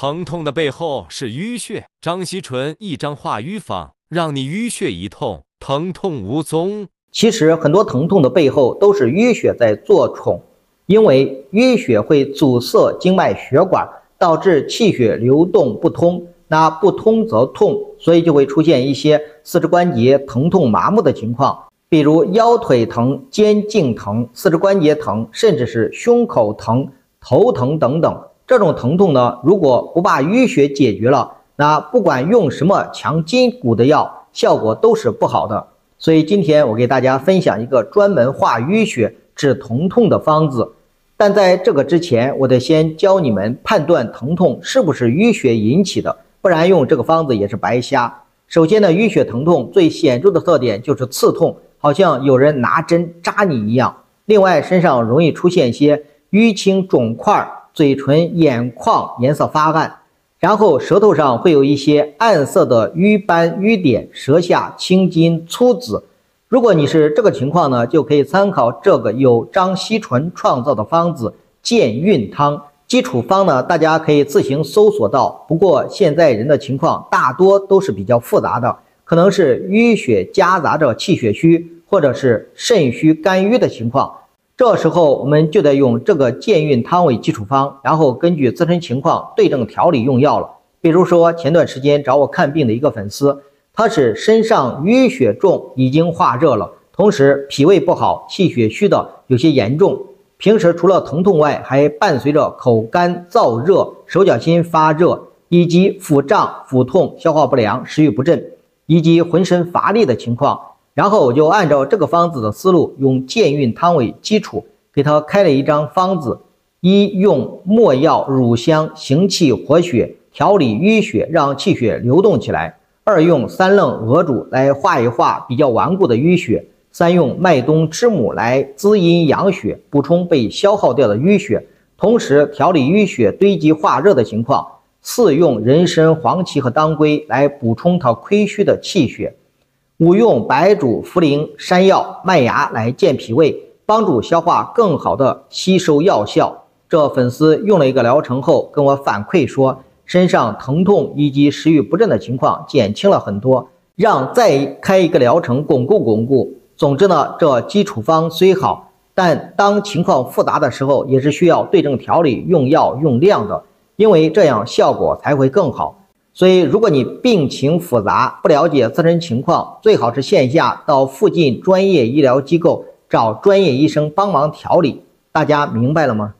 疼痛的背后是淤血。张锡纯一张化瘀方，让你淤血一痛，疼痛无踪。其实很多疼痛的背后都是淤血在作宠，因为淤血会阻塞经脉血管，导致气血流动不通。那不通则痛，所以就会出现一些四肢关节疼痛麻木的情况，比如腰腿疼、肩颈疼、四肢关节疼，甚至是胸口疼、头疼等等。这种疼痛呢，如果不把淤血解决了，那不管用什么强筋骨的药，效果都是不好的。所以今天我给大家分享一个专门化淤血、治疼痛的方子。但在这个之前，我得先教你们判断疼痛是不是淤血引起的。不然用这个方子也是白瞎。首先呢，淤血疼痛最显著的特点就是刺痛，好像有人拿针扎你一样。另外，身上容易出现些淤青肿块，嘴唇、眼眶颜色发暗，然后舌头上会有一些暗色的瘀斑瘀点，舌下青筋粗紫。如果你是这个情况呢，就可以参考这个由张锡纯创造的方子健运汤。基础方呢，大家可以自行搜索到。不过现在人的情况大多都是比较复杂的，可能是淤血夹杂着气血虚，或者是肾虚肝郁的情况。这时候我们就得用这个健运汤为基础方，然后根据自身情况对症调理用药了。比如说前段时间找我看病的一个粉丝，他是身上淤血重，已经化热了，同时脾胃不好，气血虚的有些严重。平时除了疼痛外，还伴随着口干燥热、手脚心发热，以及腹胀、腹痛、消化不良、食欲不振，以及浑身乏力的情况。然后我就按照这个方子的思路，用健运汤为基础，给他开了一张方子：一用没药、乳香行气活血，调理淤血，让气血流动起来；二用三楞、鹅煮来化一化比较顽固的淤血。三用麦冬、知母来滋阴养血，补充被消耗掉的淤血，同时调理淤血堆积化热的情况。四用人参、黄芪和当归来补充它亏虚的气血。五用白术、茯苓、山药、麦芽来健脾胃，帮助消化更好的吸收药效。这粉丝用了一个疗程后，跟我反馈说，身上疼痛以及食欲不振的情况减轻了很多，让再开一个疗程巩固巩固。总之呢，这基础方虽好，但当情况复杂的时候，也是需要对症调理、用药用量的，因为这样效果才会更好。所以，如果你病情复杂，不了解自身情况，最好是线下到附近专业医疗机构找专业医生帮忙调理。大家明白了吗？